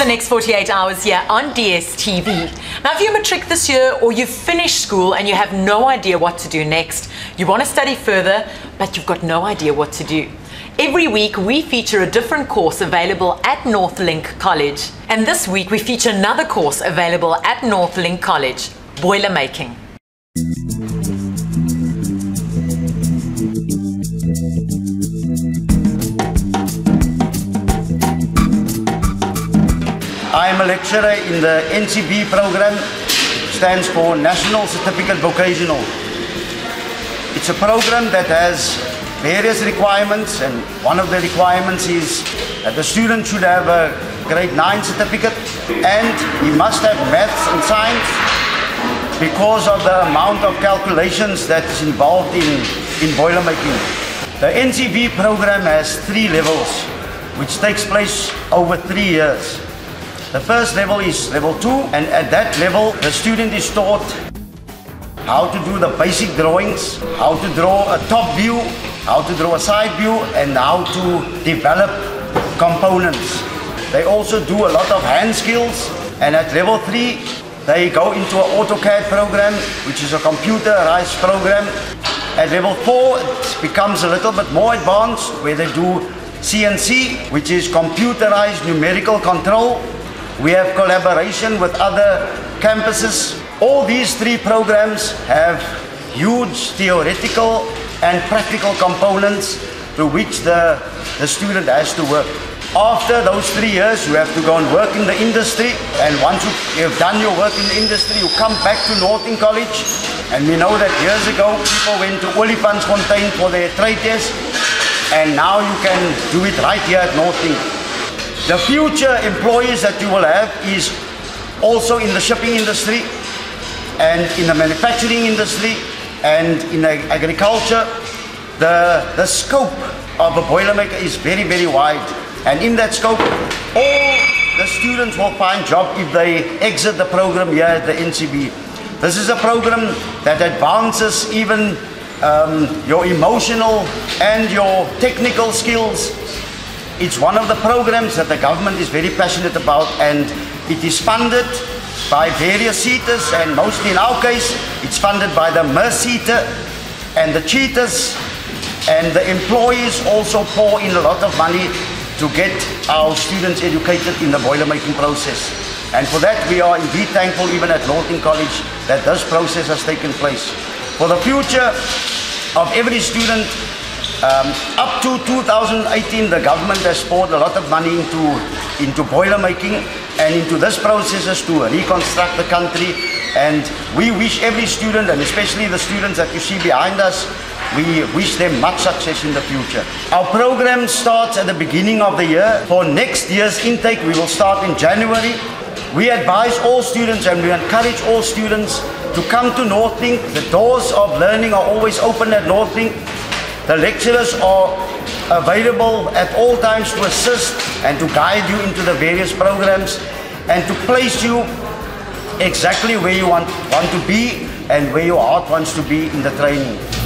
the next 48 hours here on DSTV. Now, if you're matric this year or you've finished school and you have no idea what to do next, you want to study further, but you've got no idea what to do. Every week, we feature a different course available at Northlink College. And this week, we feature another course available at Northlink College boiler making. I am a lecturer in the NCV program, stands for National Certificate Vocational. It's a program that has various requirements and one of the requirements is that the student should have a grade 9 certificate and he must have maths and science because of the amount of calculations that is involved in, in boiler making. The NCV program has three levels which takes place over three years. The first level is level 2 and at that level the student is taught how to do the basic drawings, how to draw a top view, how to draw a side view and how to develop components. They also do a lot of hand skills and at level 3 they go into an AutoCAD program which is a computerized program. At level 4 it becomes a little bit more advanced where they do CNC which is computerized numerical control we have collaboration with other campuses. All these three programs have huge theoretical and practical components to which the, the student has to work. After those three years, you have to go and work in the industry. And once you have done your work in the industry, you come back to Northlink College. And we know that years ago, people went to Olifantsfontein for their trade test. And now you can do it right here at Northlink. The future employees that you will have is also in the shipping industry and in the manufacturing industry and in agriculture. The, the scope of a Boilermaker is very, very wide. And in that scope, all the students will find job if they exit the program here at the NCV. This is a program that advances even um, your emotional and your technical skills it's one of the programs that the government is very passionate about and it is funded by various SETAs and mostly in our case it's funded by the MERSETA and the cheaters and the employees also pour in a lot of money to get our students educated in the boiler making process. And for that we are indeed thankful even at Northlink College that this process has taken place. For the future of every student um, up to 2018, the government has poured a lot of money into, into boiler making and into this processes to reconstruct the country. And we wish every student, and especially the students that you see behind us, we wish them much success in the future. Our program starts at the beginning of the year. For next year's intake, we will start in January. We advise all students and we encourage all students to come to Northlink. The doors of learning are always open at Northlink. The lecturers are available at all times to assist and to guide you into the various programs and to place you exactly where you want, want to be and where your heart wants to be in the training.